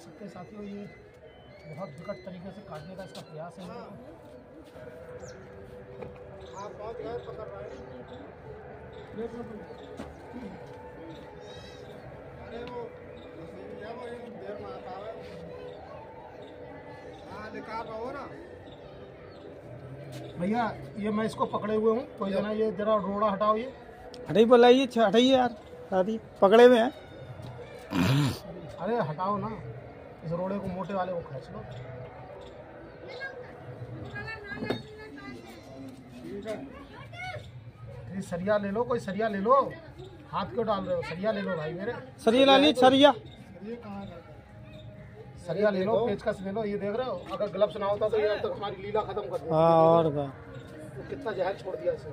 देख सकते हैं साथियों ये बहुत विकट तरीके से काटने का इसका प्रयास है। आप बहुत गए पकड़ रहे हैं अरे वो वो देर में आता है हाँ निकाल रहा ना भैया ये मैं इसको पकड़े हुए हूँ। कोई जना ये जरा रोड़ा हटाओ ये। हटाइए बोला अच्छा, हटाइए यार दादी पकड़े हुए हैं। अरे हटाओ ना। इस रोड़े को मोटे वाले को खींच लो। सरिया ले लो कोई सरिया ले लो। हाथ क्यों डाल रहे हो? सरिया ले लो भाई मेरे। सरिया ला ली सरिया सरिया ले लो पेचकस ले लो ये देख रहे हो? अगर ग्लव्स ना होता तो ये तक हमारी लीला खत्म कर देती हाँ और तो कितना जहर छोड़ दिया इसने।